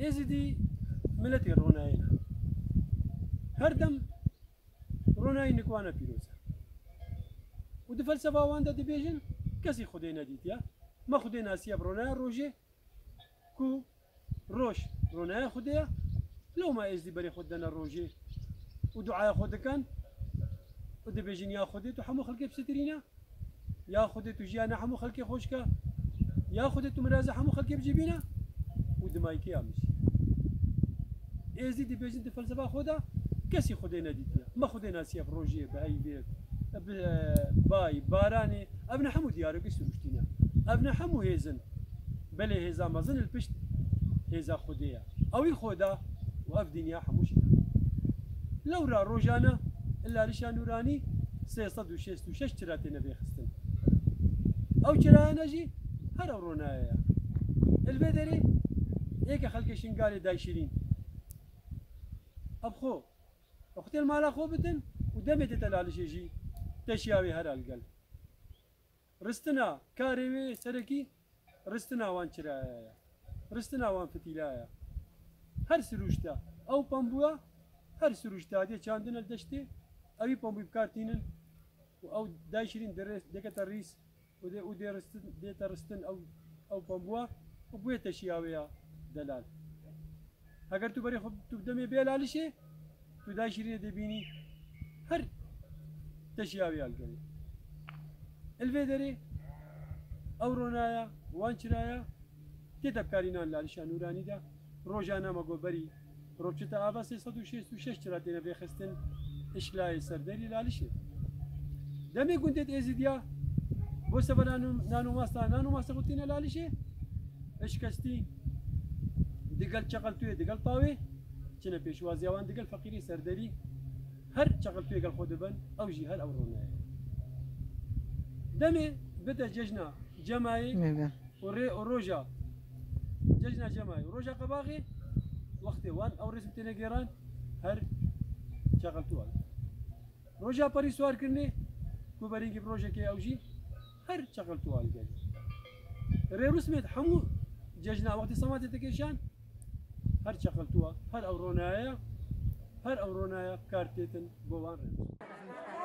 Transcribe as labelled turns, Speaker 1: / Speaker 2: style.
Speaker 1: ازدي ملتي روناينا هردم روناي نكوانا بيروزا ودي فلسفة واندا دي بيجن كسي خدينا ديت يا. ما خدينا اسيا بروناي روجي. كو روش روناي خديا لو ما ازدي بري خدنا روجي. ودعاء خدكن ودي بيجن يا خدي تو حمو خلقي بسترينا. يا خدي تو جيانا حمو خلقي خوشكا. يا خدي تو مرازا حمو خلقي بجيبينا. ودمايكي امشي ازدي دي بيجن دي فلسفة خدا كسي خدينا ديت يا ما خدينا اسيا بروجي باي بيت باي باراني ابن حمو ديارك سروشتينا ابن حمو هيزن بلي هيزا مزن البشت هيزا خديا اوي خدا واف دنيا حموشتا لو را روجانا الا رشا نوراني سيصد وشيست وشش تراتي نبي خستن؟ أو ترى نجي هر رونايا البدري دیگه خلک شنگال دای شیرین اب خو وقتی مالا خو بتن و دمت تلالش جی تشیاوی هر الگل. رستنا کاری وی سرکی رستنا وان چرایا رستنا وان فتیلایا هر سروشتا او پمبوا هر سروشتا دی چاندن دشتی اوی پمبوی بکارتینن و او دایشرین درس دکت الرئيس ودي ودي رستن ديتا رستن او او بامبوا وبويتا شياويا دلال. اگر تو بری خب تو دمی بیل شي تو دي بيني هر تشياوي القلب الفيدري أو رونايا وانشرايا تيتا بكارينان لالشا نوراني دا. روجانا مگو بري روبچتا آبا سي صدو شيستو شش چرا دينا بيخستن اشلاي سردري لالشي دمي قندت ازيديا بو سبا نانو ماستا نانو ماستا قلتين لالشي اشكستي دقل چقل توي دقل طاوي چنه پیشوازی آوان دقل فقيري سردري هر چقل توي قل خود بن أو جي هر أو رونايا دمي بدا ججنا جماعي
Speaker 2: بله
Speaker 1: وري وروجا ججنا جماعي وروجا قباغي وقت وان أو رسم تنقيران هر شغل توال. روجا بري سوار كرني كو برينجي بروجا كي اوجي هر شغل توال قال ري رسمت حمو ججنا وقت هەر چەقلتووە هەر ئەو ڕۆنایە هەر ئەو ڕۆنایە کارتێتن بۆوان ڕێ.